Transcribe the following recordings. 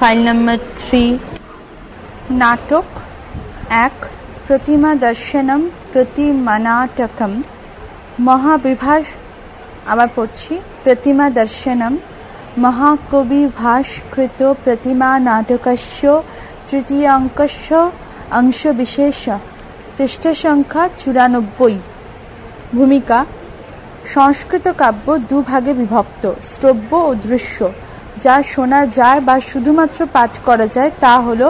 File number three নাটক এক, প্রতিমা দর্শনম প্রতিমানাটকম। মহাবিভাস, আবার পড়ছি, প্রতিমা দর্শনম মহাকবি ভাস্কৃত প্রতিমা নাটকস্য, তৃতীয়াঙ্কস্য, অংশবিশেষ পৃষ্ঠ সংখ্যা চুরানব্বই। ভূমিকা, সংস্কৃত কাব্য দুভাগে বিভক্ত, শ্রব্য ও দৃশ্য। যা শোনা যায় বা শুধুমাত্র পাঠ করা যায়, তা হল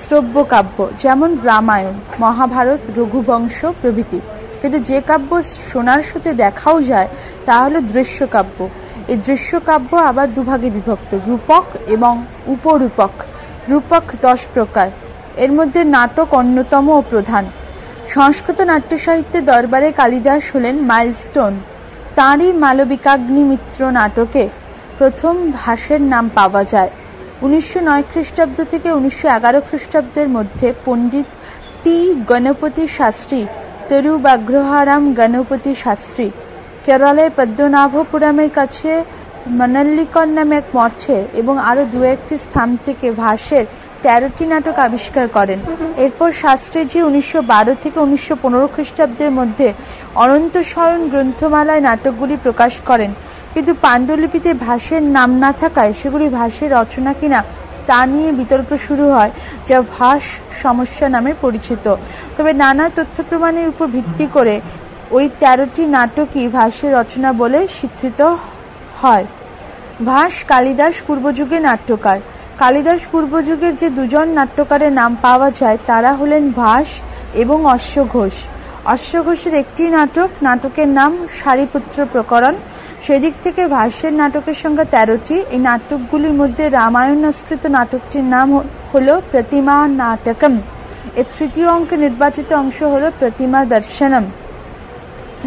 শ্রব্য কাব্য যেমন রামায়ণ, মহাভারত, রঘুবংশ প্রভৃতি। কিন্তু যে কাব্য শোনার সাথে দেখাও যায়, তা হলো দৃশ্য কাব্য এই দৃশ্য কাব্য আবার দুভাগে বিভক্ত, রূপক এবং উপরূপক। রূপক দশ প্রকার। এর মধ্যে নাটক অন্যতম ও প্রধান। সংস্কৃত নাট্য সাহিত্যের দরবারে কালিদাস হলেন মাইলস্টোন। তাঁরই মালবিকাগ্নি মিত্র নাটকে প্রথম ভাষের নাম পাওয়া যায়। উনিশশো নয় খ্রিস্টাব্দ থেকে উনিশশো এগারো খ্রিস্টাব্দের মধ্যে পণ্ডিত টি গণপতি শাস্ত্রী, তরুবাগ্রহারাম গণপতি শাস্ত্রী কেরলের পদ্মনাভপুরামের কাছে মনাল্লিকর নামে এক মঠে এবং আরও দু একটি স্থান থেকে ভাষের তেরোটি নাটক আবিষ্কার করেন। এরপর শাস্ত্রীজি উনিশশো বারো থেকে উনিশশো পনেরো খ্রিস্টাব্দের মধ্যে অনন্ত স্বয়ন গ্রন্থমালায় নাটকগুলি প্রকাশ করেন। কিন্তু পাণ্ডুলিপিতে ভাষের নাম না থাকায় সেগুলি ভাষের রচনা কিনা তা নিয়ে বিতর্ক শুরু হয়, যা ভাস সমস্যা নামে পরিচিত। তবে নানা তথ্য প্রমাণের উপর ভিত্তি করে ওই তেরোটি নাটকই ভাষ্যের রচনা বলে স্বীকৃত হয়। ভাস কালিদাস পূর্বযুগে নাট্যকার। কালিদাস পূর্বযুগের যে দুজন নাট্যকারের নাম পাওয়া যায়, তারা হলেন ভাস এবং অশ্বঘোষ। অশ্বঘোষের একটি নাটক, নাটকের নাম সারিপুত্র প্রকরণ সেদিক থেকে ভাষ্যের নাটকের সংখ্যা তেরোটি। এই নাটকগুলির মধ্যে রামায়ণাশ্রিত নাটকটির নাম হল প্রতিমা নাটকম। এর তৃতীয় অঙ্কে নির্বাচিত অংশ হল প্রতিমা দর্শনম।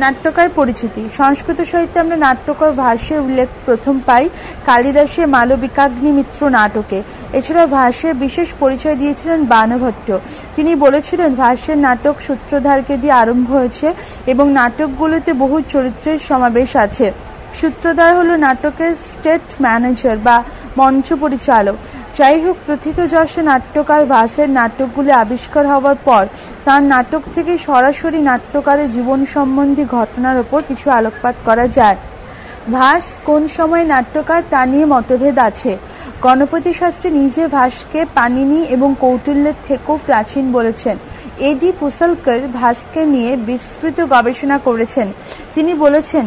নাট্যকার পরিচিতি। সংস্কৃত সাহিত্যে আমরা নাট্যকার ভাষ্যের উল্লেখ প্রথম পাই কালিদাসের মালবিকাগ্নি মিত্র নাটকে। এছাড়া ভাষ্যের বিশেষ পরিচয় দিয়েছিলেন বানভট্ট। তিনি বলেছিলেন, ভাষ্যের নাটক সূত্রধারকে দিয়ে আরম্ভ হয়েছে এবং নাটকগুলোতে বহু চরিত্রের সমাবেশ আছে। সূত্রধার হলো নাটকের স্টেট ম্যানেজার বা মঞ্চ পরিচালক। যাই হোক প্রথিতযশে নাট্যকার ভাসের নাটকগুলি আবিষ্কার হওয়ার পর তার নাটক থেকে সরাসরি নাট্যকারের জীবন সম্বন্ধী ঘটনার ওপর কিছু আলোকপাত করা যায়। ভাস কোন সময় নাট্যকার তা নিয়ে মতভেদ আছে? গণপতি শাস্ত্রী নিজে ভাসকে পানিনি এবং কৌটিল্যের থেকেও প্রাচীন বলেছেন। এডি পুসলকর ভাসকে নিয়ে বিস্তৃত গবেষণা করেছেন। তিনি বলেছেন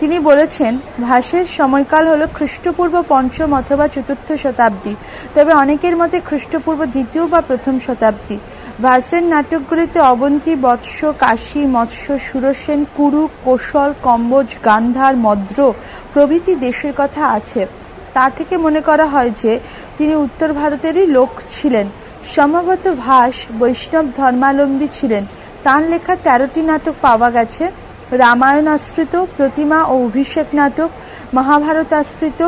তিনি বলেছেন, ভাষের সময়কাল হল খ্রিস্টপূর্ব পঞ্চম অথবা চতুর্থ শতাব্দী। তবে অনেকের মতে খ্রিস্টপূর্ব দ্বিতীয় বা প্রথম শতাব্দী। ভার্সের নাটকগুলিতে অবন্তী, বৎস, কাশী, মৎস্য, সুরসেন, কুরু, কোশল, কম্বোজ, গান্ধার, মদ্র প্রভৃতি দেশের কথা আছে। তা থেকে মনে করা হয় যে, তিনি উত্তর ভারতেরই লোক ছিলেন। সম্ভবত ভাস, বৈষ্ণব ধর্মাবলম্বী ছিলেন। তাঁর লেখা তেরোটি নাটক পাওয়া গেছে। রামায়ণ আশ্রিত প্রতিমা ও অভিষেক নাটক মহাভারত আশ্রিত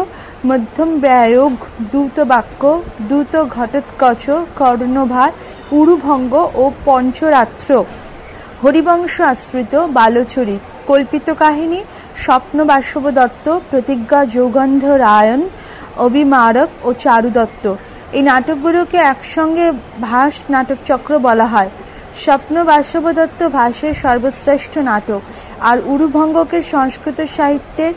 মধ্যম ব্যয়োগ দ্রুত বাক্য দ্রুত ঘটোৎকচ কর্ণভার উরুভঙ্গ ও পঞ্চরাত্র হরিবংশ আশ্রিত বালচরিত কল্পিত কাহিনী স্বপ্ন বাসব দত্ত প্রতিজ্ঞা যৌগন্ধ রায়ন অভিমারক ও চারু দত্ত এই নাটকগুলোকে একসঙ্গে ভাস নাটক চক্র বলা হয়। স্বপ্ন বাসব দত্ত ভাষের সর্বশ্রেষ্ঠ নাটক। আর উরুভঙ্গকে সংস্কৃত সাহিত্যের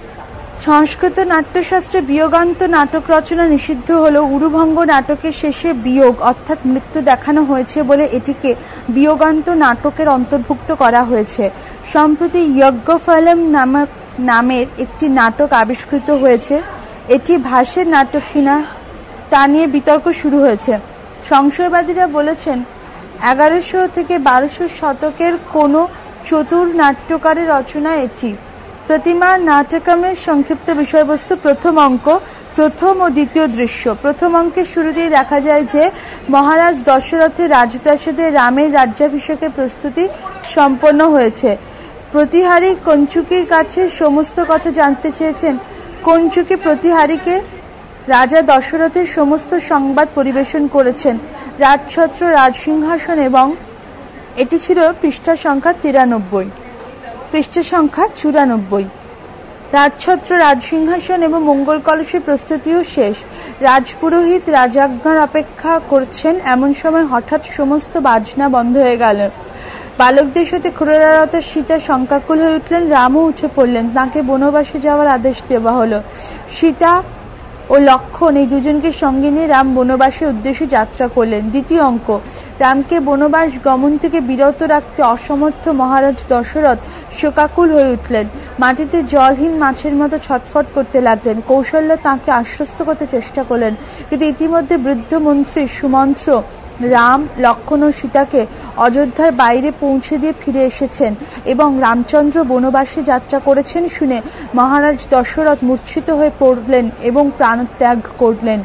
সংস্কৃত নাট্যশাস্ত্রে বিয়োগান্ত নাটক রচনা নিষিদ্ধ হল উরুভঙ্গ নাটকের শেষে বিয়োগ, অর্থাৎ মৃত্যু দেখানো হয়েছে বলে এটিকে বিয়োগান্ত নাটকের অন্তর্ভুক্ত করা হয়েছে। সম্প্রতি যজ্ঞফলম নামক, নামের একটি নাটক আবিষ্কৃত হয়েছে। এটি ভাষের নাটক কিনা তা নিয়ে বিতর্ক শুরু হয়েছে। সংশয়বাদীরা বলেছেন এগারোশো থেকে বারোশো শতকের কোনো চতুর নাট্যকারের রচনা এটি। প্রতিমা নাটকমের সংক্ষিপ্ত বিষয়বস্তু প্রথম অঙ্ক, প্রথম ও দ্বিতীয় দৃশ্য। প্রথম অঙ্কের শুরুতেই দেখা যায় যে মহারাজ দশরথের রাজপ্রাসাদে রামের রাজ্যাভিষেকের প্রস্তুতি সম্পন্ন হয়েছে। প্রতিহারী কঞ্চুকির কাছে সমস্ত কথা জানতে চেয়েছেন। কঞ্চুকি প্রতিহারীকে রাজা দশরথের সমস্ত সংবাদ পরিবেশন করেছেন। রাজছত্র রাজসিংহাসন এবং এটি ছিল পৃষ্ঠা সংখ্যা তিরানব্বই। পৃষ্ঠা সংখ্যা চুরানব্বই। রাজছত্র রাজসিংহাসন এবং মঙ্গল কলসের প্রস্তুতিও শেষ। রাজপুরোহিত রাজাজ্ঞার অপেক্ষা করছেন এমন সময় হঠাৎ সমস্ত বাজনা বন্ধ হয়ে গেল। বালকদের সাথে ক্রোড়ারত সীতা শঙ্কাকুল হয়ে উঠলেন। রামও উঠে পড়লেন। তাকে বনবাসে যাওয়ার আদেশ দেওয়া হলো। সীতা ও লক্ষণ। এই দুজনকে সঙ্গে নিয়ে রাম বনবাসের উদ্দেশ্যে যাত্রা করলেন। দ্বিতীয় অঙ্ক, রামকে বনবাস গমন থেকে বিরত রাখতে অসমর্থ মহারাজ দশরথ শোকাকুল হয়ে উঠলেন। মাটিতে জলহীন মাছের মতো ছটফট করতে লাগলেন। কৌশল্য তাকে আশ্বস্ত করতে চেষ্টা করলেন। কিন্তু ইতিমধ্যে বৃদ্ধ মন্ত্রী সুমন্ত্র রাম লক্ষণ ও সীতাকে অযোধ্যার বাইরে পৌঁছে দিয়ে ফিরে এসেছেন এবং রামচন্দ্র বনবাসে যাত্রা করেছেন শুনে মহারাজ দশরথ মূর্ছিত হয়ে পড়লেন এবং প্রাণত্যাগ করলেন।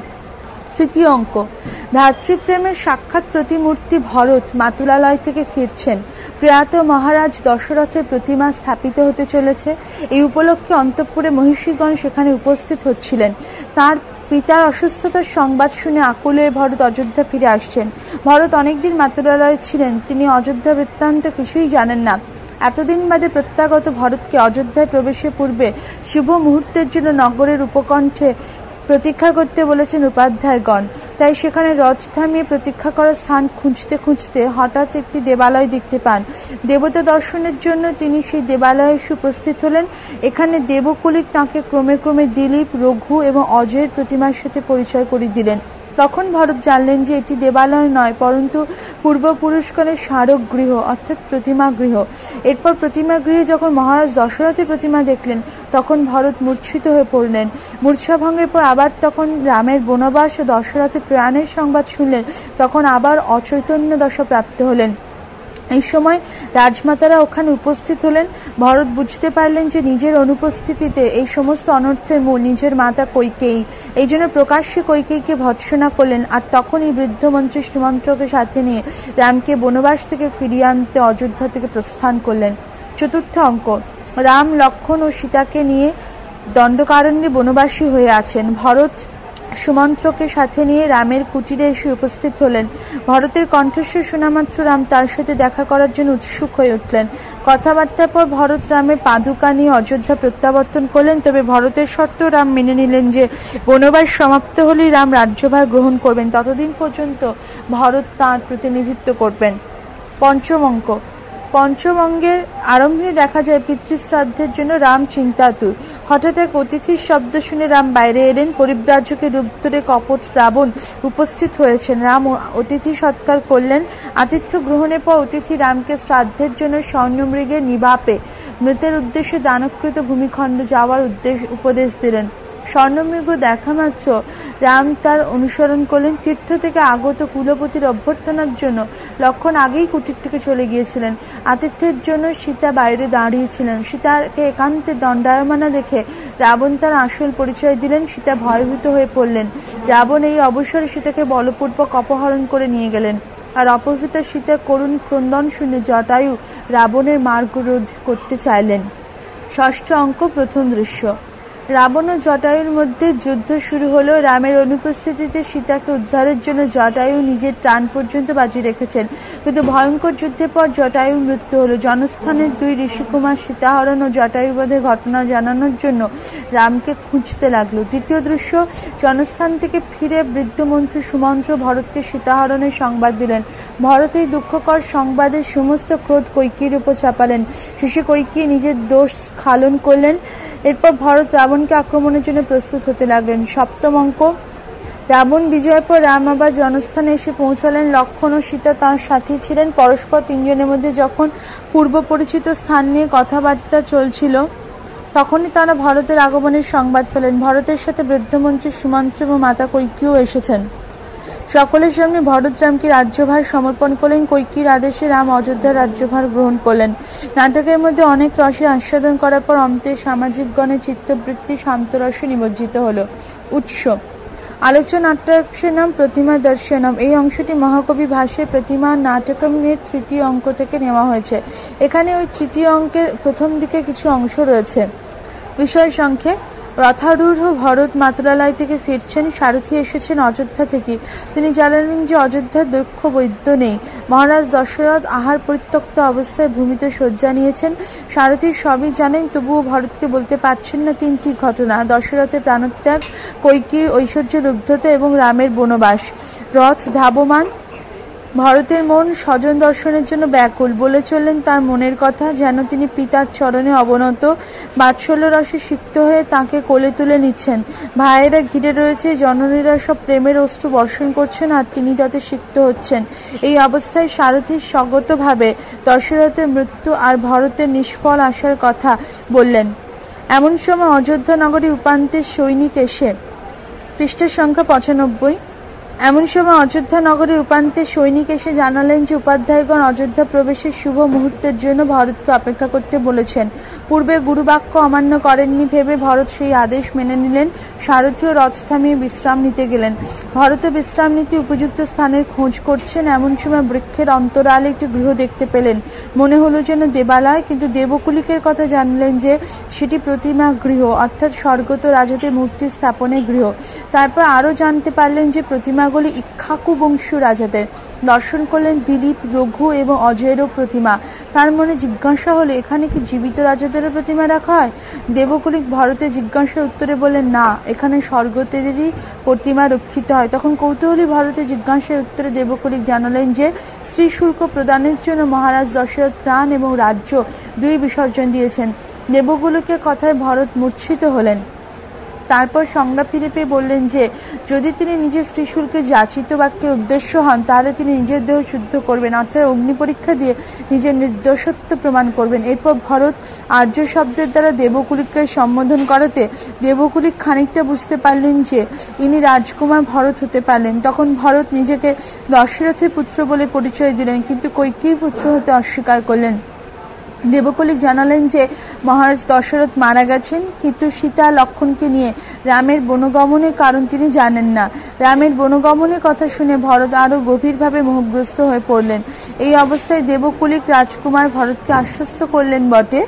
তৃতীয় অঙ্ক। ভ্রাতৃপ্রেমের সাক্ষাৎ প্রতিমূর্তি ভরত মাতুলালয় থেকে ফিরছেন। প্রয়াত মহারাজ দশরথের প্রতিমা স্থাপিত হতে চলেছে। এই উপলক্ষে অন্তঃপুরে মহিষীগণ সেখানে উপস্থিত হচ্ছিলেন। তার পিতার অসুস্থতার সংবাদ শুনে আকুল হয়ে ভরত অযোধ্যা ফিরে আসছেন। ভরত অনেকদিন মাতুরালয়ে ছিলেন, তিনি অযোধ্যা বৃত্তান্ত কিছুই জানেন না। এতদিন বাদে প্রত্যাগত ভরতকে অযোধ্যায় প্রবেশের পূর্বে শুভ মুহূর্তের জন্য নগরের উপকণ্ঠে প্রতীক্ষা করতে বলেছেন উপাধ্যায়গণ। তাই সেখানে রথ থামিয়ে প্রতীক্ষা করার স্থান খুঁজতে খুঁজতে হঠাৎ একটি দেবালয় দেখতে পান। দেবতা দর্শনের জন্য তিনি সেই দেবালয়ে এসে উপস্থিত হলেন। এখানে দেবকুলিক তাঁকে ক্রমে ক্রমে দিলীপ, রঘু এবং অজয়ের প্রতিমার সাথে পরিচয় করিয়ে দিলেন। তখন ভরত জানলেন যে এটি দেবালয় নয়, পরন্তু পূর্বপুরুষগণের স্মারক গৃহ, অর্থাৎ প্রতিমা গৃহ। এরপর প্রতিমা গৃহে যখন মহারাজ দশরথের প্রতিমা দেখলেন, তখন ভরত মূর্ছিত হয়ে পড়লেন। মূর্ছা ভঙ্গের পর আবার তখন রামের বনবাস ও দশরথের প্রাণের সংবাদ শুনলেন, তখন আবার অচৈতন্য দশা প্রাপ্ত হলেন। এই সময় রাজমাতারা ওখানে উপস্থিত হলেন। ভরত বুঝতে পারলেন যে নিজের অনুপস্থিতিতে এই সমস্ত অনর্থের মূল নিজের মাতা কৈকেয়ী। এই জন্য প্রকাশ্যে কৈকেয়ীকে ভৎসনা করলেন আর তখনই বৃদ্ধ মন্ত্রী শ্রীমন্ত্রকে সাথে নিয়ে রামকে বনবাস থেকে ফিরিয়ে আনতে অযোধ্যা থেকে প্রস্থান করলেন। চতুর্থ অঙ্ক, রাম, লক্ষণ ও সীতাকে নিয়ে দণ্ডকারণ্যে বনবাসী হয়ে আছেন। ভরত সুমন্ত্রকে সাথে নিয়ে রামের কুটিরে এসে উপস্থিত হলেন। ভরতের কণ্ঠস্বর শোনামাত্র রাম তার সাথে দেখা করার জন্য উৎসুক হয়ে উঠলেন। কথাবার্তার পর ভরত রামের পাদুকা নিয়ে অযোধ্যা প্রত্যাবর্তন করলেন, তবে ভরতের শর্ত রাম মেনে নিলেন যে বনবাস সমাপ্ত হলেই রাম রাজ্যভার গ্রহণ করবেন। ততদিন পর্যন্ত ভরত তাঁর প্রতিনিধিত্ব করবেন। পঞ্চম অঙ্ক পঞ্চমঙ্গের আরম্ভে দেখা যায় পিতৃশ্রাদ্ধের জন্য রাম চিন্তাতুর। হঠাৎ এক অতিথির শব্দ শুনে রাম বাইরে এলেন। পরিব্রাজকের রূপ ধরে কপট রাবণ উপস্থিত হয়েছেন। রাম অতিথি সৎকার করলেন। আতিথ্য গ্রহণের পর অতিথি রামকে শ্রাদ্ধের জন্য স্বর্ণমৃগের নিবাপে। মৃতের উদ্দেশ্যে দানকৃত ভূমিখণ্ড যাওয়ার উদ্দেশ্য উপদেশ দিলেন। স্বর্ণমৃগ দেখা মাত্র। রাম তার অনুসরণ করলেন, তীর্থ থেকে আগত কুলপতির অভ্যর্থনার জন্য। লক্ষণ আগেই কুটির থেকে চলে গিয়েছিলেন। আতিথ্যের জন্য সীতা বাইরে দাঁড়িয়েছিলেন। সীতাকে একান্তে দণ্ডায়মানা দেখে রাবণ তার আসল পরিচয় দিলেন। সীতা ভয়ভীত হয়ে পড়লেন। রাবণ এই অবসরে সীতাকে বলপূর্বক অপহরণ করে নিয়ে গেলেন। আর অপহৃত সীতার করুণ ক্রন্দন শুনে জটায়ু রাবণের মার্গ রোধ করতে চাইলেন। ষষ্ঠ অঙ্ক, প্রথম দৃশ্য। রাবণ ও জটায়ুর মধ্যে যুদ্ধ শুরু হলো রামের অনুপস্থিতিতে সীতাকে উদ্ধারের জন্য জটায়ু নিজের প্রাণ পর্যন্ত বাজি রেখেছেন। কিন্তু ভয়ঙ্কর যুদ্ধের পর জটায়ুর মৃত্যু হলো। জনস্থানের দুই ঋষিকুমার সীতাহরণ ও জটায়ুবধের ঘটনা জানানোর জন্য রামকে খুঁজতে লাগল। দ্বিতীয় দৃশ্য, জনস্থান থেকে ফিরে বৃদ্ধ মন্ত্রী সুমন্ত্র ভরতকে সীতাহরণের সংবাদ দিলেন। ভরত এই দুঃখকর সংবাদের সমস্ত ক্রোধ কৈকির উপর চাপালেন। শেষে কৈকি নিজের দোষ স্খালন করলেন। এরপর ভরত রাবণকে আক্রমণের জন্য প্রস্তুত হতে লাগলেন সপ্তম অঙ্ক। রাবণ বিজয়ের পর রাম আবার জনস্থানে এসে পৌঁছালেন। লক্ষণ ও সীতা তাঁর সাথী ছিলেন। পরস্পর তিনজনের মধ্যে যখন পূর্ব পরিচিত স্থান নিয়ে কথাবার্তা চলছিল, তখনই তারা ভারতের আগমনের সংবাদ পেলেন। ভারতের সাথে বৃদ্ধমন্ত্রী সুমন্ত্র এবং মাতা কৈকিও এসেছেন। সকলের সামনে ভরত রামকে রাজ্যভার সমর্পণ করলেন কৈকির আদেশে রাম অযোধ্যার রাজ্যভার গ্রহণ করলেন। নাটকের মধ্যে অনেক রসে আস্বাদন করার পর অন্তে সামাজিক গণের চিত্তবৃত্তি শান্তরসে নিমজ্জিত হলো। উৎস। আলোচ্য নাটকের নাম প্রতিমা দর্শনম। এই অংশটি মহাকবি ভাষে প্রতিমা নাটকম নিয়ে তৃতীয় অঙ্ক থেকে নেওয়া হয়েছে। এখানে ওই তৃতীয় অঙ্কের প্রথম দিকে কিছু অংশ রয়েছে। বিষয় সংখ্যে রথারূঢ় ভরত মাত্রালয় থেকে ফিরছেন। সারথি এসেছেন অযোধ্যা থেকে। তিনি জানালেন যে অযোধ্যার দক্ষ বৈদ্য নেই। মহারাজ দশরথ আহার পরিত্যক্ত অবস্থায় ভূমিতে শয্যা নিয়েছেন। সারথী সবই জানেন, তবুও ভরতকে বলতে পারছেন না তিনটি ঘটনা। দশরথের প্রাণত্যাগ কৈকির ঐশ্বর্য লুব্ধতা এবং রামের বনবাস। রথ ধাবমান ভরতের মন স্বজন দর্শনের জন্য ব্যাকুল বলে চললেন তার মনের কথা, যেন তিনি পিতার চরণে অবনত। বাৎসল্য রসে সিক্ত হয়ে তাকে কোলে তুলে নিচ্ছেন। ভাইয়েরা ঘিরে রয়েছে জননীরা, সব প্রেমের অস্ত্র বর্ষণ করছেন আর তিনি তাতে সিক্ত হচ্ছেন। এই অবস্থায় সারথীর স্বগতভাবে দশরথের মৃত্যু আর ভরতের নিষ্ফল আসার কথা বললেন। এমন সময় অযোধ্যা নগরী উপান্তের সৈনিক এসে পৃষ্ঠের সংখ্যা পঁচানব্বই এমন সময় অযোধ্যা নগরের উপান্তে সৈনিক এসে জানালেন যে উপাধ্যায়গণ অযোধ্যা প্রবেশের শুভ মুহূর্তের জন্য ভরতকে অপেক্ষা করতে বলেছেন। পূর্বে গুরুবাক্য অমান্য করেননি ভেবে ভরত সেই আদেশ মেনে নিলেন। সারথীয় রথ থামিয়ে বিশ্রাম নিতে গেলেন। ভরত বিশ্রাম নিতে উপযুক্ত স্থানের খোঁজ করছেন। এমন সময় বৃক্ষের অন্তরালে একটি গৃহ দেখতে পেলেন। মনে হলো যেন দেবালয়, কিন্তু দেবকুলিকের কথা জানলেন যে সেটি প্রতিমা গৃহ, অর্থাৎ স্বর্গত রাজাদের মূর্তি স্থাপনের গৃহ। তারপর আরও জানতে পারলেন যে প্রতিমাগুলি ইক্ষাকু বংশীয় রাজাদের দর্শন করলেন দিলীপ, রঘু এবং অজয়েরও প্রতিমা। তার মনে জিজ্ঞাসা হলো, এখানে কি জীবিত রাজাদেরও প্রতিমা রাখা হয়? দেবকুলিক ভারতের জিজ্ঞাসার উত্তরে বললেন, না, এখানে স্বর্গতেদেরই প্রতিমা রক্ষিত হয়। তখন কৌতূহলী ভারতের জিজ্ঞাসার উত্তরে দেবকুলিক জানালেন যে স্ত্রী শুল্ক প্রদানের জন্য মহারাজ দশরথ প্রাণ এবং রাজ্য দুই বিসর্জন দিয়েছেন। দেবকুলিকের কথায় ভরত মূর্ছিত হলেন। তারপর সংজ্ঞা ফিরে পেয়ে বললেন যে, যদি তিনি নিজের স্ত্রীশুলকে যাচিত বাক্যের উদ্দেশ্য হন, তাহলে তিনি নিজের দেহ শুদ্ধ করবেন, অর্থাৎ অগ্নি পরীক্ষা দিয়ে নিজের নির্দোষত্ব প্রমাণ করবেন। এরপর ভরত আর্য শব্দের দ্বারা দেবকুলিককে সম্বোধন করাতে দেবকুলিক খানিকটা বুঝতে পারলেন যে, ইনি রাজকুমার ভরত হতে পারলেন। তখন ভরত নিজেকে দশরথের পুত্র বলে পরিচয় দিলেন, কিন্তু কৈকেয়ী পুত্র হতে অস্বীকার করলেন? দেবকলিক জানালেন যে মহারাজ দশরথ মারা গেছেন, কিন্তু সীতা লক্ষণকে নিয়ে রামের বনগমনের কারণ তিনি জানেন না। রামের বনগমনের কথা শুনে ভরত আরও গভীরভাবে মোহগ্রস্ত হয়ে পড়লেন। এই অবস্থায় দেবকুলিক রাজকুমার ভরতকে আশ্বস্ত করলেন বটে।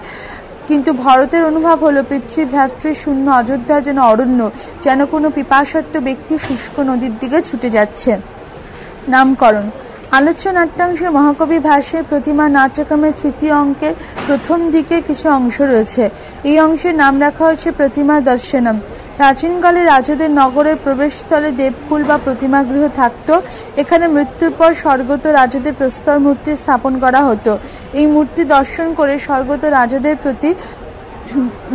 কিন্তু ভরতের অনুভব হলো পিতৃভ্রাতৃ শূন্য অযোধ্যা যেন অরণ্য, যেন কোনো পিপাসার্থ ব্যক্তি শুষ্ক নদীর দিকে ছুটে যাচ্ছে। নামকরণ আলোচ্য নাট্যাংশে মহাকবি ভাষ্যের প্রতিমা নাট্যক্রমের তৃতীয় অঙ্কের প্রথম দিকে কিছু অংশ রয়েছে। এই অংশের নাম রাখা হয়েছে প্রতিমা দর্শনম। প্রাচীনকালে রাজাদের নগরের প্রবেশস্থলে দেবকুল বা প্রতিমা গৃহ থাকত। এখানে মৃত্যুর পর স্বর্গত রাজাদের প্রস্তর মূর্তি স্থাপন করা হতো। এই মূর্তি দর্শন করে স্বর্গত রাজাদের প্রতি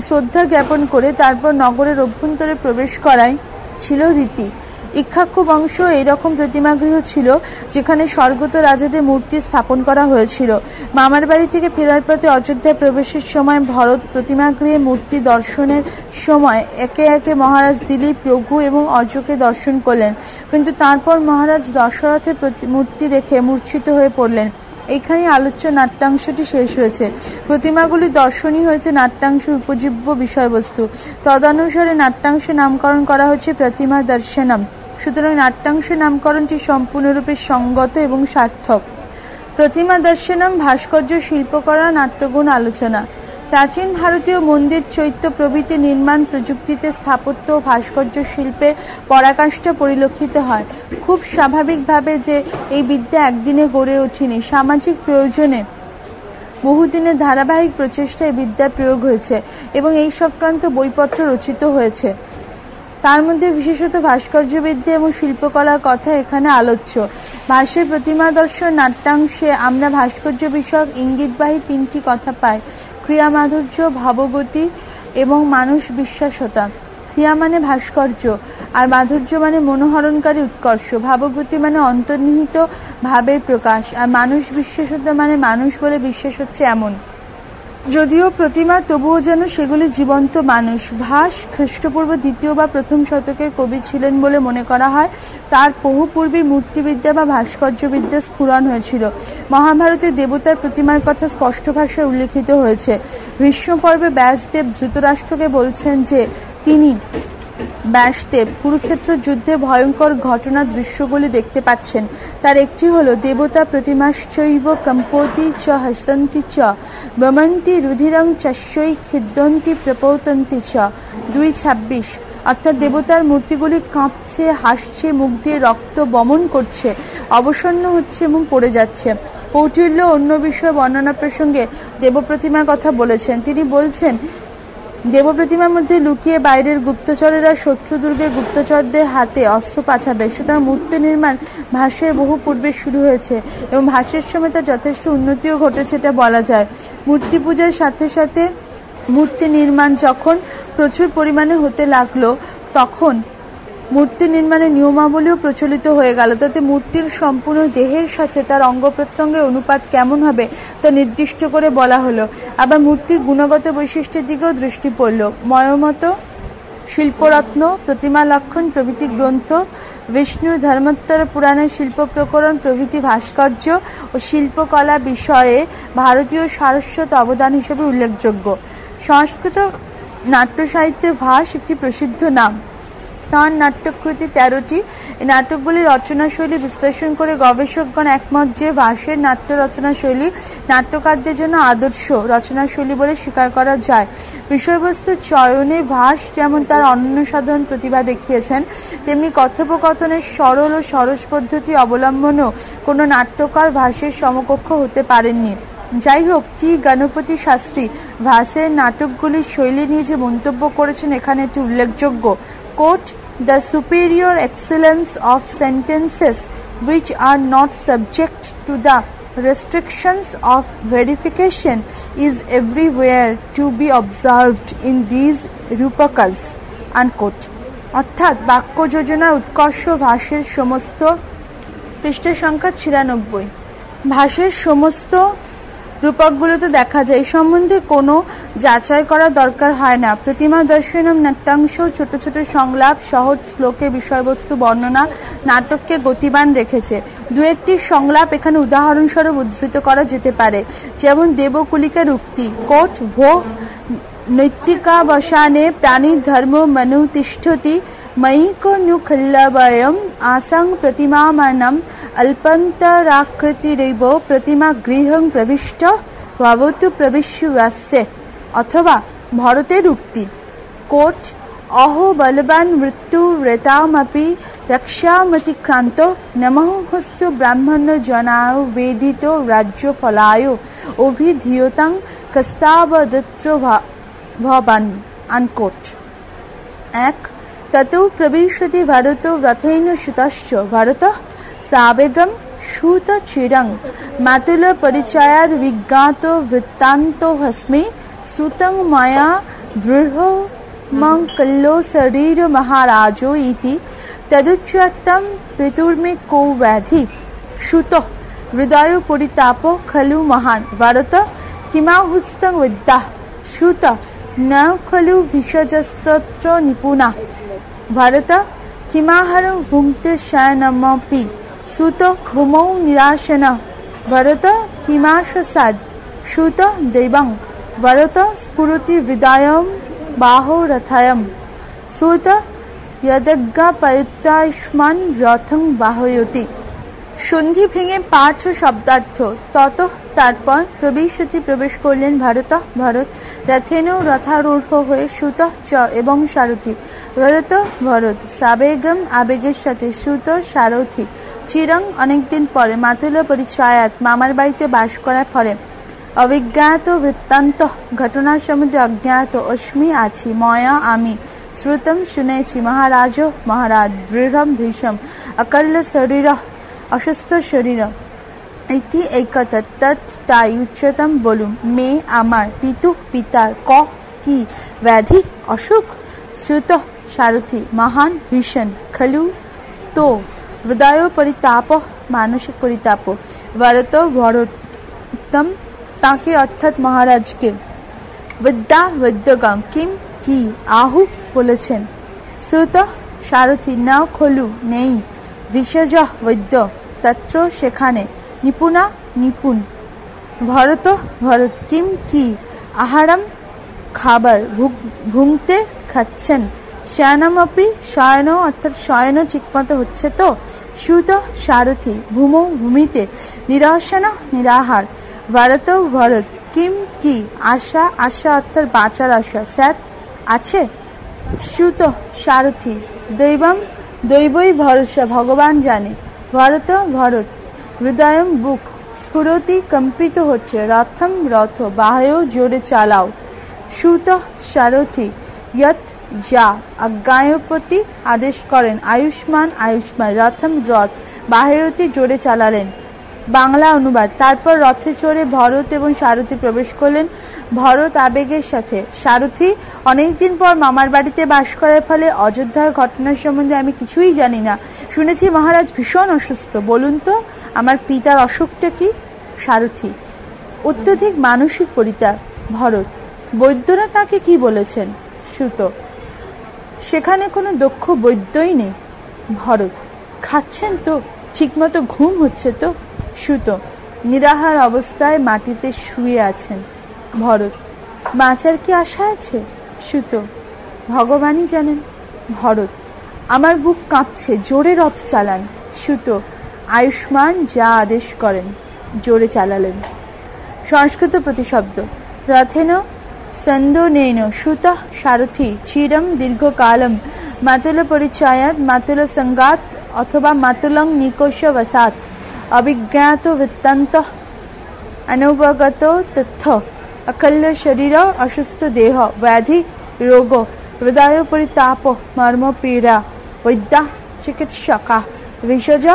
শ্রদ্ধা জ্ঞাপন করে তারপর নগরের অভ্যন্তরে প্রবেশ করাই ছিল রীতি। ইক্ষাক্ষ বংশ এইরকম প্রতিমাগৃহ ছিল, যেখানে স্বর্গত রাজাদের মূর্তি স্থাপন করা হয়েছিল। মামার বাড়ি থেকে ফেরার পথে অযোধ্যায় প্রবেশের সময় ভরত প্রতিমাগৃহে মূর্তি দর্শনের সময় একে একে মহারাজ দিলীপ, রঘু এবং অজকে দর্শন করলেন। কিন্তু তারপর মহারাজ দশরথের মূর্তি দেখে মূর্ছিত হয়ে পড়লেন। এখানে আলোচ্য নাট্যাংশটি শেষ হয়েছে। প্রতিমাগুলি দর্শনই হয়েছে নাট্যাংশ উপজীব্য বিষয়বস্তু। তদনুসারে নাট্যাংশে নামকরণ করা হচ্ছে প্রতিমা দর্শনম। সুতরাং নাট্যাংশের নামকরণটি সম্পূর্ণরূপে সঙ্গত এবং সার্থক। প্রতিমা দর্শনম, ভাস্কর্য, শিল্পকলা, নাট্যগুণ, আলোচনা। প্রাচীন ভারতীয় মন্দির চৈত্য প্রভৃতি নির্মাণ প্রযুক্তিতে স্থাপত্য ও ভাস্কর্য শিল্পে পরাকাষ্ঠা পরিলক্ষিত হয়। খুব স্বাভাবিকভাবে যে এই বিদ্যা একদিনে গড়ে ওঠেনি। সামাজিক প্রয়োজনে বহুদিনের ধারাবাহিক প্রচেষ্টায় বিদ্যা প্রয়োগ হয়েছে এবং এই সংক্রান্ত বইপত্র রচিত হয়েছে। তার মধ্যে বিশেষত ভাস্কর্যবিদ্যা এবং শিল্পকলার কথা এখানে আলোচ্য। ভাষ্যের প্রতিমা দর্শন, নাট্যাংশে আমরা ভাস্কর্য বিষয়ক ইঙ্গিতবাহী তিনটি কথা পাই। ক্রিয়া মাধুর্য ভাবগতি এবং মানুষ বিশ্বাসতা। ক্রিয়া মানে ভাস্কর্য আর মাধুর্য মানে মনোহরণকারী উৎকর্ষ। ভাবগতি মানে অন্তর্নিহিত ভাবের প্রকাশ আর মানুষ বিশ্বাসতা মানে মানুষ বলে বিশ্বাস হচ্ছে এমন। যদিও প্রতিমা, তবুও যেন সেগুলি জীবন্ত মানুষ। ভাস, খ্রিস্টপূর্ব দ্বিতীয় বা প্রথম শতকের কবি ছিলেন বলে মনে করা হয়। তার বহুপূর্বে মূর্তিবিদ্যা বা ভাস্কর্যবিদ্যা স্ফুরণ হয়েছিল। মহাভারতে দেবতার প্রতিমার কথা স্পষ্ট ভাষায় উল্লেখিত হয়েছে। গ্রীষ্মপর্বে ব্যাসদেব ধৃতরাষ্ট্রকে বলছেন যে, তিনি ব্যাসদেব। কুরুক্ষেত্র যুদ্ধে ভয়ঙ্কর ঘটনা দৃশ্যগুলি দেখতে পাচ্ছেন। তার একটি হলো, দেবতা প্রতিমাশ্চৈব কম্পতি চ হসন্তি চ ব্রমন্তি রুধিরং চাস্যই খিদ্যন্তি প্রপৌতন্তি চ। দুই ছাব্বিশ। অর্থাৎ দেবতার মূর্তিগুলি কাঁপছে, হাসছে, মুখ দিয়ে রক্ত বমন করছে, অবসন্ন হচ্ছে এবং পড়ে যাচ্ছে। কৌটিল্য অন্য বিষয়ে বর্ণনা প্রসঙ্গে দেবপ্রতিমার কথা বলেছেন। তিনি বলছেন দেবপ্রতিমার মধ্যে লুকিয়ে বাইরের গুপ্তচরেরা শত্রু দুর্গের গুপ্তচরদের হাতে অস্ত্র পাঠাবে। সুতরাং মূর্তি নির্মাণ ভাষ্যের বহু পূর্বে শুরু হয়েছে এবং ভাষ্যের সময় তার যথেষ্ট উন্নতিও ঘটেছে এটা বলা যায়। মূর্তি পূজার সাথে সাথে মূর্তি নির্মাণ যখন প্রচুর পরিমাণে হতে লাগল, তখন মূর্তি নির্মাণের নিয়মাবলীও প্রচলিত হয়ে গেল। তাতে মূর্তির সম্পূর্ণ দেহের সাথে তার অঙ্গ প্রত্যঙ্গের অনুপাত কেমন হবে তা নির্দিষ্ট করে বলা হলো। আবার মূর্তির গুণগত বৈশিষ্ট্যের দিকেও দৃষ্টি পড়ল। ময়মত, শিল্পরত্ন, প্রতিমা, লক্ষণ, প্রভৃতি গ্রন্থ, বিষ্ণু, ধর্মোত্তর, পুরাণের শিল্প প্রকরণ, প্রভৃতি ভাস্কর্য ও শিল্পকলা বিষয়ে ভারতীয় সারস্বত অবদান হিসেবে উল্লেখযোগ্য। সংস্কৃত নাট্য সাহিত্যের ভাস একটি প্রসিদ্ধ নাম। তাঁর নাট্যকৃতি তেরোটি। এই নাটকগুলির রচনাশৈলী বিশ্লেষণ করে গবেষকগণ একমত যে ভাষের নাট্য রচনাশৈলী নাট্যকারদের জন্য আদর্শ রচনাশৈলী বলে স্বীকার করা যায়। বিষয়বস্তু চয়নে ভাস যেমন তার অনন্য সাধারণ প্রতিভা দেখিয়েছেন, তেমনি কথোপকথনের সরল ও সরস পদ্ধতি অবলম্বনেও কোনো নাট্যকার ভাষের সমকক্ষ হতে পারেননি। যাই হোক টি. গণপতি শাস্ত্রী ভাসের নাটকগুলির শৈলী নিয়ে যে মন্তব্য করেছেন এখানে একটি উল্লেখযোগ্য। Quote the superior excellence of sentences which are not subject to the restrictions of verification is everywhere to be observed in these rupakas unquote অর্থাৎ বাক্য যোজনার উৎকর্ষ ভাষের সমস্ত পৃষ্ঠের সংখ্যা ছিয়ানব্বই ভাষের সমস্ত রূপকগুলোতে দেখা যায়, এই সম্বন্ধে কোনো যাচাই করার দরকার হয় না। প্রতিমা দর্শনম নাট্যাংশ, ছোট ছোট সংলাপ, সহজ শ্লোকে বিষয়বস্তু, বর্ণনা, নাটককে গতিবান রেখেছে। দু একটি সংলাপ এখানে উদাহরণস্বরূপ উদ্ধৃত করা যেতে পারে। যেমন দেবকুলিকার উক্তি কোট ভো নৈতিকাবসানে প্রাণী ধর্ম মনু তিষ্ঠতি ময়িকনুখল্লবয়ম আসাং প্রতিমামানম অল্পন্তরাকৃতিরেব প্রতিমা গৃহং প্রবিষ্ট ভবতু প্রবিশ্যে অথবা ভরতের উক্তি কোট অহো বলবান মৃত্যু রেতামপি রক্ষামতিক্রান্ত নমঃ হস্তু ব্রাহ্মণ জনায় বেদিত রাজ্য ফলায় অভিধীয়তাং কস্তাবদত্র ভবান আনকোট এক ততু প্রবিশতি ভারত রথেন সুতশ্চ ভারত সাবেগম সুত চিরং মাতুল পরিচয়ার বিজ্ঞাত বৃত্তান্ত হস্মি শ্রুতং মায়া দৃঢ় মঙ্কল্লো শরীর মহারাজো ইতি তদুচ্যত্তম পিতুর্মে কো ব্যাধি সুত হৃদয় পরিতাপ খলু মহান ভারত ভারত কিমাহারং ভুঙ্ক্তে শয়নমপি সুত ভূমৌ নিরাশন। ভরত কিমাশসাদ সুত দৈবং। ভরত স্ফুরতি হৃদয়ম বাহো রথয়ম। সুত যজ্ঞাপয়ুক্তায়ুষ্মান রথং বাহয়তি। সন্ধি ভেঙে পাঠ শব্দার্থ। তত তারপর প্রবেশতি প্রবেশ করলেন ভারত ভারত রথেনও রথারূঢ় হয়ে সুত, চ, এবং সারথি। ভরত ভরত, সাবেগম আবেগের সাথে সুত, সারথি। চিরং অনেকদিন পরে মাতুল পরিচয়াত মামার বাড়িতে বাস করার ফলে অভিজ্ঞাত বৃত্তান্ত ঘটনার সম্বন্ধে অজ্ঞাত অস্মি আছি, ময়া আমি। শ্রুতম শুনেছি, মহারাজ মহারাজ, দৃঢ়ম ভীষম, অকল্য শরীর, অসুস্থ শরীর। ইতি একথা তৎ তাই উচ্চতম বলুন, মে আমার পিতু, পিতার ক, কি ব্যাধি, অসুখ? শ্রুত সারথি, মহান ভীষণ, খলু, তো, হৃদয় পরিতাপ, মানসিক পরিতাপ, ভরত ভরতম, তাকে অর্থাৎ মহারাজকে। বিদ্যা, বিদ্যগম, কিম, কি, আহু বলেছেন। শ্রুত সারথি না খলু, নেই, বিশেষ বৈদ্য তত্র সেখানে নিপুণা, নিপুণ। ভরত ভরত, কিম কি? আহারম খাবার ভুংতে খাচ্ছেন। শয়নমপি শয়ন, অর্থাৎ শয়ন ঠিকমতো হচ্ছে তো? সুত সারথি, ভূমৌ ভূমিতে, নিরসন নিরাহার। ভরত ভরত, কিম কি? আশা আশা অর্থাৎ বাঁচার আশা। স্যাত আছে? সুত সারথি, দৈবম, দৈবই ভরসা, ভগবান জানে। ভরত ভরত হৃদয়ম বুক, স্ফুরতি কম্পিত হচ্ছে, রথম রথ বাহয় জোরে চালাও। সুত সারথি ইয়ত যা, আজ্ঞায়পতি আদেশ করেন, আয়ুষ্মান আয়ুষ্মান, রথম রথ, বাহয়তি জোরে চালালেন। বাংলা অনুবাদ, তারপর রথে চড়ে ভরত এবং সারথী প্রবেশ করলেন ভরত আবেগের সাথে। সারথী অনেকদিন পর মামার বাড়িতে বাস করার ফলে অযোধ্যার ঘটনার সম্বন্ধে আমি কিছুই জানি না। শুনেছি মহারাজ ভীষণ অসুস্থ, বলুন তো? আমার পিতার অসুখটা কি? সারথী। অত্যধিক মানসিক পরিত্যাগ ভরত। বৈদ্যরা তাকে কি বলেছেন? সুত। সেখানে কোনো দক্ষ বৈদ্যই নেই। ভরত। খাচ্ছেন তো? ঠিকমতো ঘুম হচ্ছে তো? সুত। নিরাহার অবস্থায় মাটিতে শুয়ে আছেন। ভরত। বাঁচার কি আশা আছে? সুত। ভগবানই জানেন। ভরত। আমার বুক কাঁপছে, জোরে রথ চালান। সুত। আয়ুষ্মান যা আদেশ করেন, জোরে চালালেন। সংস্কৃত প্রতিশব্দ, রথেন সন্দনেন সুত সারথি চিরম দীর্ঘকালম মাতুল পরিচয়াত মাতুল সঙ্গাত অথবা মাতুলং নিকোষ বসাত অভিজ্ঞাত বৃত্তান্ত অনুপগত তথ্য অকল্য শরীর অসুস্থ দেহ ব্যাধি রোগ হৃদয় পরিতাপ মর্মপীড়া বৈদ্যা চিকিৎসকা ভেষজ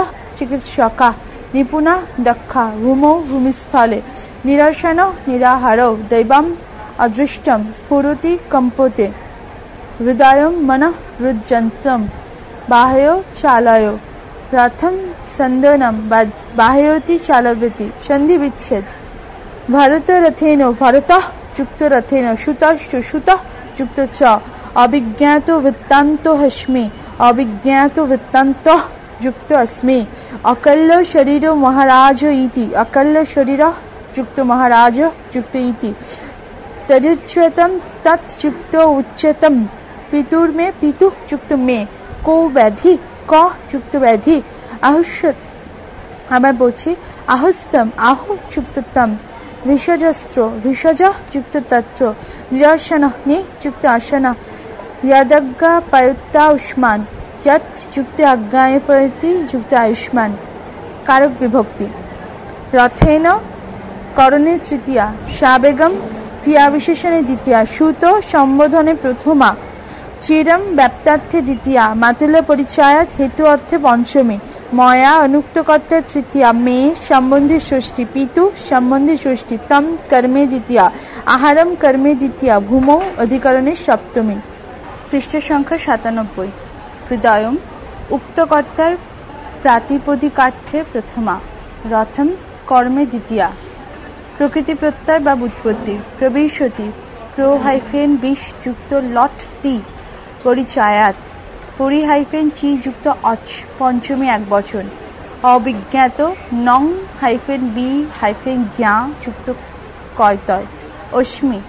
চিকিৎসকা। নিপুণা, দক্ষা, ভূমৌ, ভূমিস্থলে। নিরসন, নিরাহার, দৈবম, অদৃষ্টম, স্ফুরতি, কম্পতে। হৃদয় মন হৃজ্জন্তম বাহ্য, চালয়। রথম সন্দনম বাহ্যতি, চালবতি সন্ধি বিচ্ছেদ ভরত রথেন ভরত যুক্ত রথেন সুতষ্টু সুত যুক্ত চ। অভিজ্ঞাত বৃত্তান্ত, হস্মি। অভিজ্ঞাত বৃত্তান্ত যুক্ত अस्मि অকল্য শরীর মহারাজ ইতি অকল্য শরীর যুক্ত মহারাজ যুক্ত ইতি তজুচ্যতম তৎযুক্ত উচ্চতম পিতুর মে পিতু যুক্ত মে কো ব্যাধি ক যুক্ত ব্যাধি আহুষ্য আবার বলছি আহস্তম আহু যুক্ততম ভিষজস্ত্র ভিষজ যুক্ত তত্র নিরসন নি যুক্ত আসন यदज्ञा पयुक्ता उष्मान यत যুক্ত আজ্ঞায় পয়তি যুক্ত আয়ুষ্মান কারক বিভক্তি রথেন করণে তৃতীয়া সাবেগম ক্রিয়া বিশেষণে দ্বিতীয়া সুত সম্বোধনে প্রথমা চিরম ব্যাপ্তার্থে দ্বিতীয়া মাতুল পরিচয়াত হেতু অর্থে পঞ্চমী ময়া অনুক্তকর্তা তৃতীয়া মে সম্বন্ধে ষষ্ঠী পিতু সম্বন্ধে ষষ্ঠী তম কর্মে দ্বিতীয়া আহারম কর্মে দ্বিতীয়া ভূমৌ অধিকরণের সপ্তমী পৃষ্ঠ সংখ্যা সাতানব্বই হৃদয়ম উক্তকর্তার প্রাতিপদিকার্থে প্রথমা, রথম কর্মে দ্বিতীয়া। প্রকৃতি প্রত্যয় বা উৎপত্তি প্রবিশতি প্রো হাইফেন বিষ যুক্ত লট তি পরিচায়াত পরি হাইফেন চি যুক্ত অচ পঞ্চমী এক বচন, অবিজ্ঞাত নং হাইফেন বি হাইফেন জ্ঞা যুক্ত কয়তয় অশ্মি,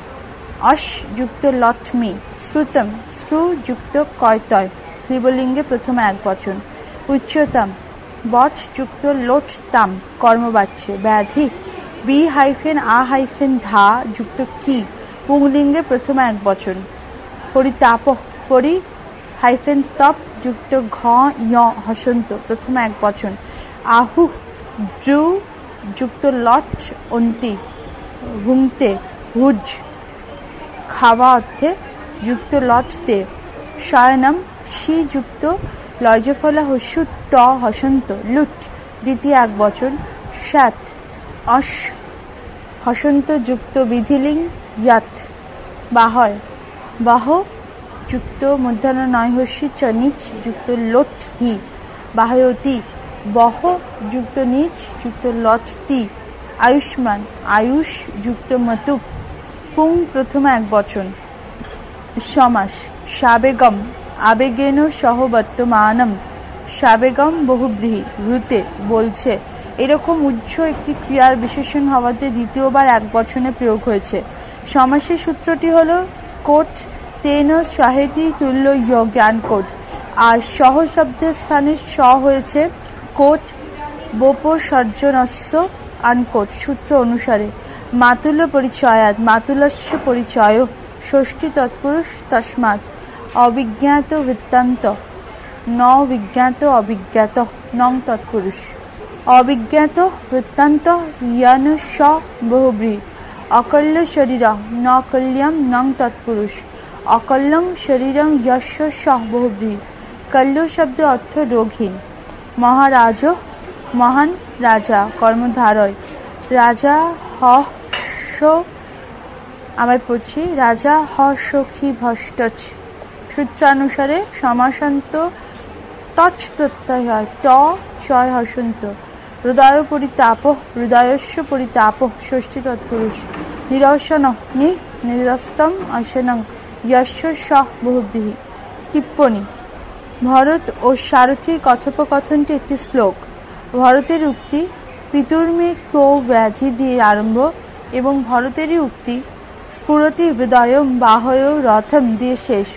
অশ যুক্ত লটমি শ্রুতম শ্রু যুক্ত কয়তয় ত্রিবলিঙ্গে প্রথম এক বচন। উচ্চতম বট যুক্ত লোট তাম কর্মবাচ্যে। ব্যাধি, বি হাইফেন আ হাইফেন ধা যুক্ত কি? পুংলিঙ্গে প্রথম এক বচন। পরিতাপ, পরি হাইফেন তপ যুক্ত ঘ ইয় হসন্ত। প্রথম এক বচন। আহু ড্রু যুক্ত লট, অন্তি। হুমতে হুজ। খাওয়া অর্থে যুক্ত লটতে। শয়নম শি যুক্ত লজফলা হস্যু ট হসন্ত লুট, দ্বিতীয় এক বচন, সাত। অস হসন্ত যুক্ত বিধিলিং ইয়াত বাহয়। বাহ যুক্ত মধ্যাহ্ন নয় হস্যি চ নিচ যুক্ত লোট হি। বাহয়তি বহ যুক্ত নিচ যুক্ত লট তি। আয়ুষ্মান। আয়ুষ যুক্ত মতুক। পুং প্রথম এক বচন। সমাস। সাবেগম। আবেগেন সহবর্তমানম। সাবেগম বহুব্রীহি, রুতে বলছে, এরকম উচ্চ একটি ক্রিয়ার বিশেষণ হওয়াতে দ্বিতীয়বার এক বচনে প্রয়োগ হয়েছে। সমাসের সূত্রটি হল কোট তেন সাহেতি তুল্য জ্ঞান কোট। আর সহ শব্দের স্থানে স হয়েছে কোট বোপসর্জনস্য আনকোট সূত্র অনুসারে। মাতুল্য পরিচয়াত মাতুলস্য পরিচয় ষষ্ঠী তৎপুরুষ তস্মাৎ। অবিজ্ঞাত বৃত্তান্ত। ন বিজ্ঞাত অবিজ্ঞাত, নং তৎপুরুষ। অবিজ্ঞাত বৃত্তান্ত, ইয়ান স বহুব্রী। অকল্য শরীর ন কল্যাম নং তৎপুরুষ। অকল্যং শরীরং যশ স বহুব্রী। কল্য শব্দ অর্থ রোগহীন। মহারাজ, মহান রাজা, কর্মধারয়। রাজা হ আবার পড়ছি, রাজা হ সখী ভষ্টচ। সূত্রানুসারে সমাসান্ত তচ প্রত্যয় হয় ট চয় হসন্ত হৃদয় পরিতাপ হৃদয়স্য পরিতাপ ষষ্ঠী তৎপুরুষ। নিরসন, নি নিরস্তম অশনং যশ স বহুব্রীহি। টিপ্পণী ভরত ও সারথীর কথোপকথনটি একটি শ্লোক। ভরতের উক্তি, পিতুর্মে ক্রো ব্যাধি দিয়ে আরম্ভ এবং ভরতেরই উক্তি, স্ফুরতি হৃদয়ম বাহয় রথম দিয়ে শেষ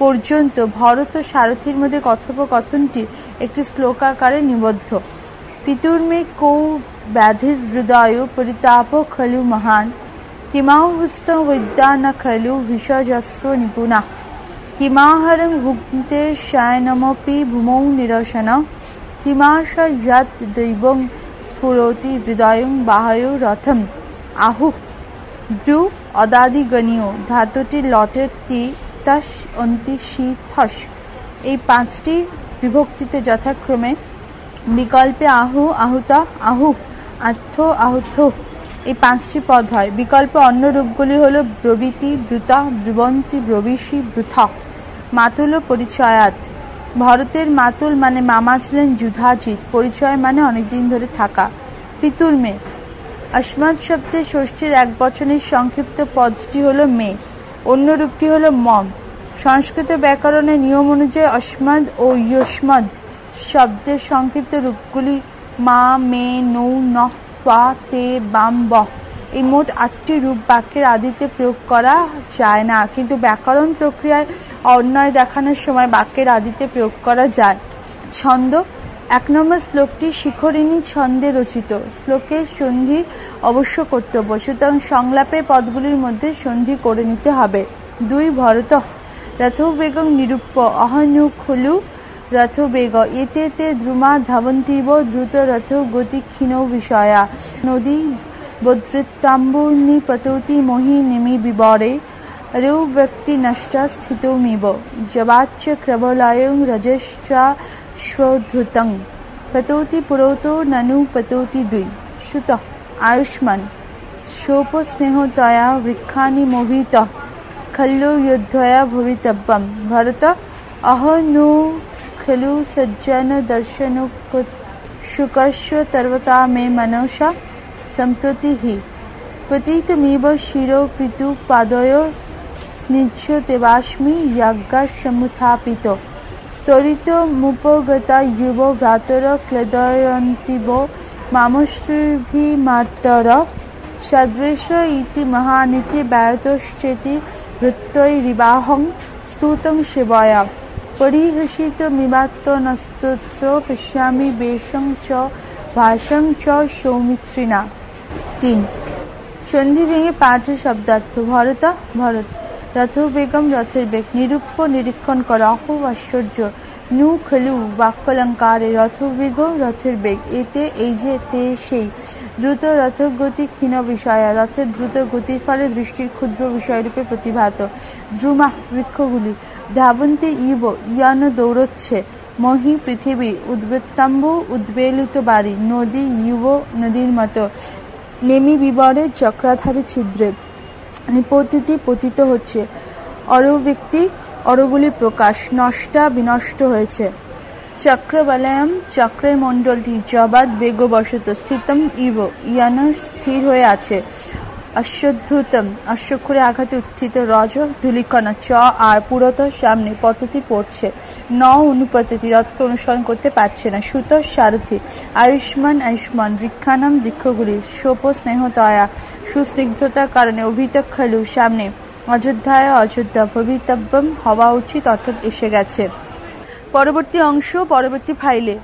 পর্যন্ত ভরত ও সারথীর মধ্যে কথোপকথনটি একটি শ্লোকাকারে নিবদ্ধ। পিতুর্মে কৌ ব্যাধির হৃদয় পরিতাপ খলু মহান। কিমাহুস্ত বিদ্যা ন খলু ভিষজস্ত্র নিপুণা। কিমাহরং ভুক্তে শয়নমপি ভূমৌ নিরসন। কিমাশ যৎ দৈবং স্ফুরতি হৃদয়ং বাহয় রথম। আহু। ডু অদাদিগণীয় ধাতুটি লটের তি তস অন্তি শি থস এই পাঁচটি বিভক্তিতে যথাক্রমে বিকল্পে আহু, আহুতা, আহু, আর্থ আহুথ এই পাঁচটি পদ হয়। বিকল্প অন্য রূপগুলি হল ব্রবীতি, ব্রুতা, ব্রুবন্তী, ব্রবিষি, ব্রুথা। মাতুল পরিচয়াত। ভরতের মাতুল মানে মামা ছিলেন যুধাজিৎ পরিচয় মানে অনেকদিন ধরে থাকা। পিতুর মেয়ে। আসমাদ শব্দের ষষ্ঠীর এক বচনের সংক্ষিপ্ত পদটি হল মে। অন্য রূপটি হল মম? সংস্কৃত ব্যাকরণের নিয়ম অনুযায়ী অস্মদ ও ইয়স্মদ শব্দের সংক্ষিপ্ত রূপগুলি মা, মে, নৌ, ন তে, বাম, ব। এই মোট আটটি রূপ বাক্যের আদিতে প্রয়োগ করা যায় না। কিন্তু ব্যাকরণ প্রক্রিয়ায় অন্যায় দেখানোর সময় বাক্যের আদিতে প্রয়োগ করা যায়। ছন্দ নম্বর শ্লোকটি শিখরিণী ছন্দে রচিত। শ্লোকের সন্ধি অবশ্য কর্তব্য, সুতরাং সংলাপের পদগুলির মধ্যে সন্ধি করে নিতে হবে। দুই, ভরত রথবেগং নিরূপ্য অহনু খুলু রথবেগ এতে তে দ্রুমা ধাবন্তীব, দ্রুত রথ গতি ক্ষীণ বিষয়া। নদী বদ্বৃত্তাম্বুর্নি পতৌতি মহি নিমি বিবরে, রেউ ব্যক্তি নষ্ট স্থিতমিব। জবাচ্চ ক্রবলায়ং রজস্বা स्वधुतं पतौति पुरोतो ननु पतौति दुई। श्रुत आयुष्मान। शोपस्नेहोतया वृक्षाणि मोहित। खल्लु युद्धया भवितव्यं भरत, अह नु खलु सज्जन दर्शन शुकस्य सर्वता मे मनसा सम्प्रति हि। पतितमिव शिरो पितु पादय स्निह्यतेवास्मि याज्ञासमुत्थापितो স্তরিত মুপগতা যুব ভ্রাতর ক্লেদয়ন্তিব মামশ্রীভিমার্তর সদৃশ ইতি মহানীতি ব্যয়তশ্চেতি ভৃত্যৈরিবাহং স্তুতং সেবয়া পরিহসিত মিবাত্তনস্তোত্র পশ্যামি বেশং চ ভাষং চ সৌমিত্রিণা। তিন। সন্ধি ভেঙে পাঠের শব্দার্থ। ভরত ভরত। রথ বেগম রথের বেগ নিরূপ্য নিরীক্ষণ করা অহুব আশ্চর্য। নু খেলু বাক্যলঙ্কারে রথ বেগ রথের বেগ। এতে, এই যে, তে, সেই। দ্রুত রথের গতি ক্ষীণ বিষয়া রথের দ্রুত গতির ফলে দৃষ্টির ক্ষুদ্র বিষয়রূপে প্রতিভাত। দ্রুমা, বৃক্ষগুলি। ধাবন্তে ইব, ইয়ান দৌড়চ্ছে। মহি, পৃথিবী উদ্বৃত্তাম্বু উদ্বেলিত বাড়ি। নদী, ইব, নদীর মতো। নেমি বিবরের চক্রাধারী ছিদ্রে। নিপতিতি পতিত হচ্ছে। অরব্যক্তি অরগুলি প্রকাশ, নষ্টা বিনষ্ট হয়েছে। চক্রবলয়ম চক্রের মণ্ডলটি জবাদ বেগবশত স্থিতম ইব, ইয়ান স্থির হয়ে আছে। অশ্বদ্ধুতম অশ্বক্ষরে আঘাতে উত্থিত রজ ধুলিকণা, চ আর পুরত সামনে পদ্ধতি পড়ছে। ন অনুপদ্ধতি রথকে অনুসরণ করতে পারছে না। সুত সারথি, আয়ুষ্মান আয়ুষ্মান, বৃক্ষানাম বৃক্ষগুলি সোপ স্নেহতয়া সুস্নিগ্ধতার কারণে অভিতক্ষালু সামনে। অযোধ্যায় অযোধ্যা ভবিতব্যম হওয়া উচিত, অর্থাৎ এসে গেছে। পরবর্তী অংশ, পরবর্তী ফাইলে